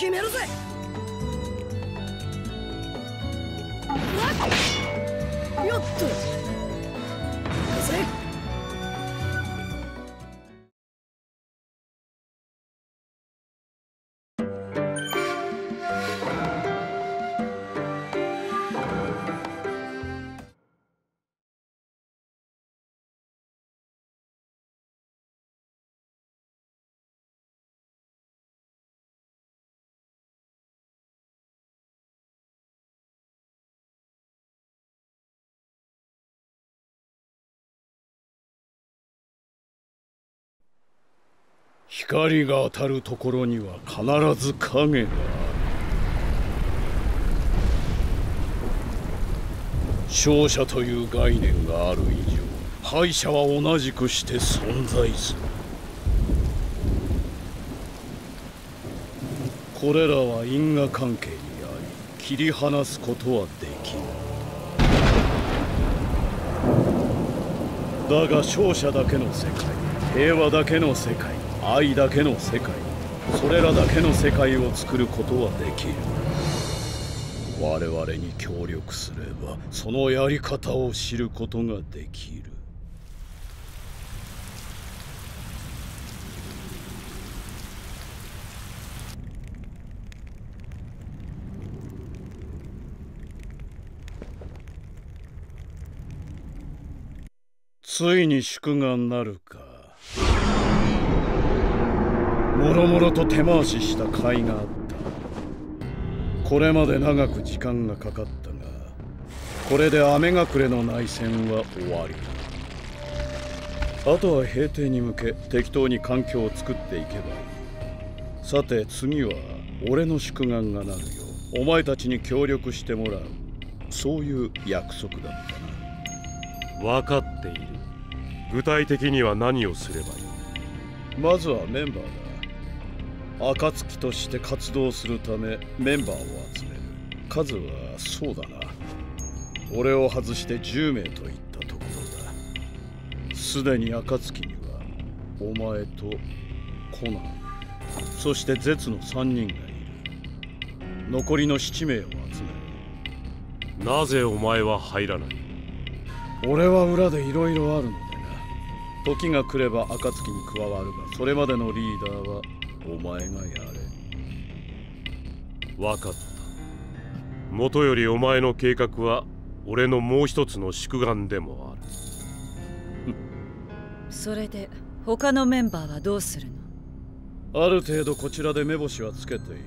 決めるぜ。よっと。ぜ光が当たるところには必ず影がある。勝者という概念がある以上敗者は同じくして存在する。これらは因果関係にあり切り離すことはできぬ。だが勝者だけの世界。平和だけの世界愛だけの世界それらだけの世界を作ることはできる。我々に協力すればそのやり方を知ることができる。ついに祝賀なるか。もろもろと手回しした甲斐があったこれまで長く時間がかかったがこれで雨隠れの内戦は終わり。あとは平定に向け適当に環境を作っていけばいい。さて次は俺の祝願がなるよお前たちに協力してもらう。そういう約束だったな。分かっている。具体的には何をすればいい？まずはメンバーだ暁として活動するためメンバーを集める数はそうだな俺を外して10名といったところだすでに暁にはお前とコナン。そして絶の3人がいる。残りの7名を集める。なぜお前は入らない俺は裏でいろいろあるのでな。時が来れば暁に加わるがそれまでのリーダーはお前がやれ。分かった。もとよりお前の計画は俺のもう一つの宿願でもある。それで他のメンバーはどうするの？ある程度こちらで目星はつけている。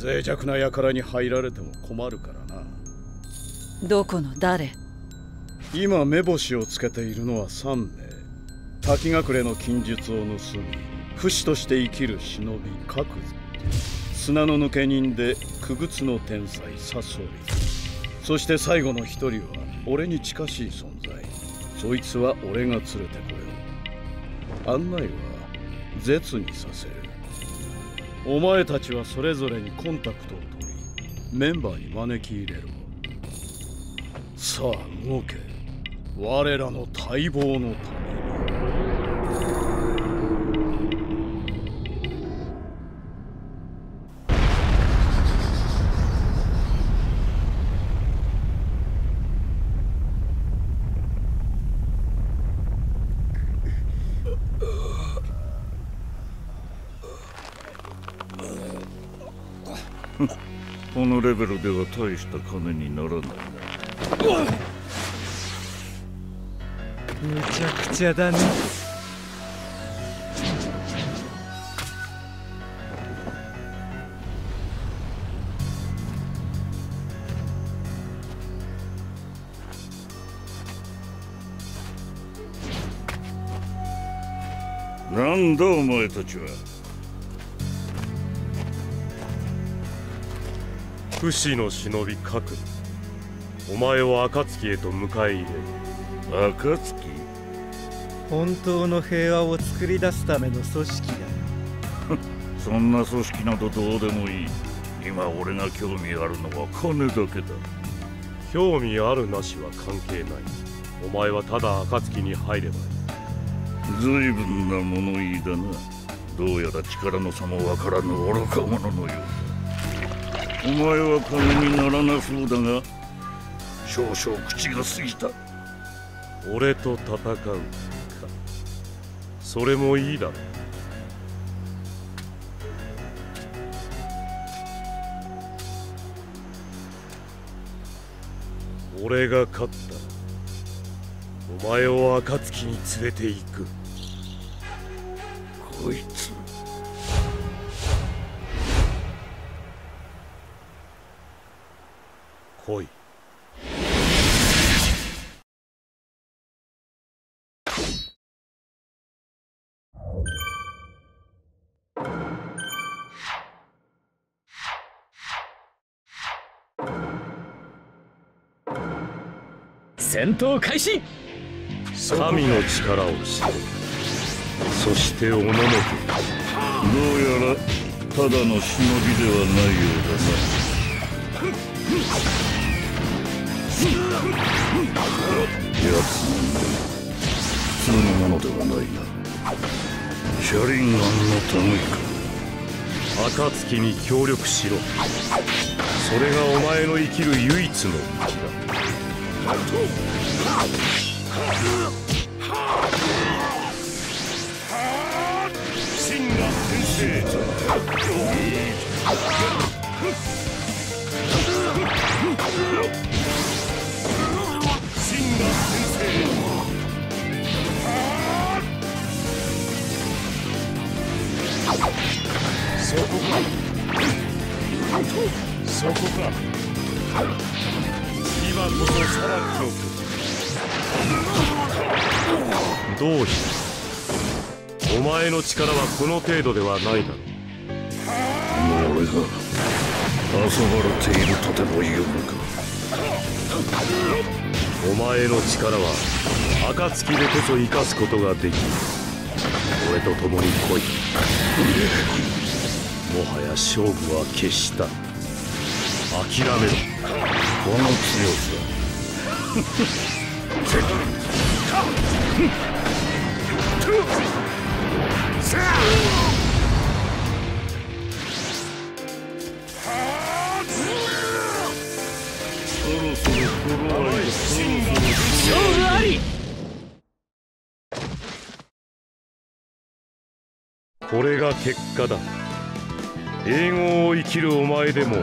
脆弱な輩に入られても困るからな。どこの誰？今目星をつけているのは3名。滝隠れの禁術を盗み不死として生きる忍び各自砂の抜け人で傀儡の天才サソリそして最後の一人は俺に近しい存在。そいつは俺が連れてこよう。案内は絶にさせる。お前たちはそれぞれにコンタクトを取りメンバーに招き入れろ。さあ動け。我らの待望のたこのレベルでは大した金にならない。なむちゃくちゃだね。なんだお前たちは。不死の忍び核お前を暁へと迎え入れ。る暁？本当の平和を作り出すための組織だ。そんな組織などどうでもいい。今俺が興味あるのは金だけだ。興味あるなしは関係ない。お前はただ暁に入ればいい。随分な物言いだな。どうやら力の差もわからぬ愚か者のようだお前は金にならなそうだが少々口が過ぎた。俺と戦うか。それもいいだろう。俺が勝ったらお前を暁に連れて行く。こいつ来い。戦闘開始！神の力を知れそしておののけどうやらただの忍びではないようだな奴なんだ普通のものではないな。シャリンガンの類か。暁に協力しろそれがお前の生きる唯一の道だ。真が天聖そこか。そこか今こそ裁きをどうした？お前の力はこの程度ではないだろう。俺が遊ばれているとでも言うのか。お前の力は暁でこそ生かすことができる。俺と共に来い。もはや勝負は決した。諦めろ。この強さ。そろそろ頃合いだ勝負あり。これが結果だ英語を生きるお前でも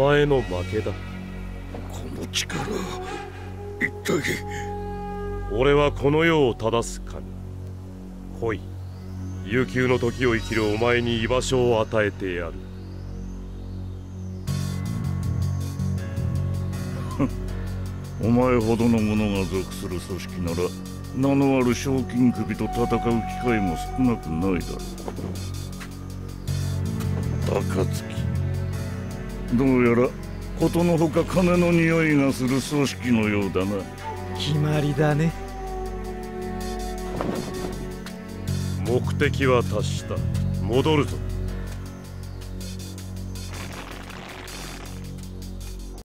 前の負けだ。この力一体俺はこの世を正す神。来い。悠久の時を生きるお前に居場所を与えてやる。お前ほどの者が属する組織なら名のある賞金首と戦う機会も少なくないだろう。暁どうやらことのほか金の匂いがする組織のようだな。決まりだね。目的は達した。戻るぞ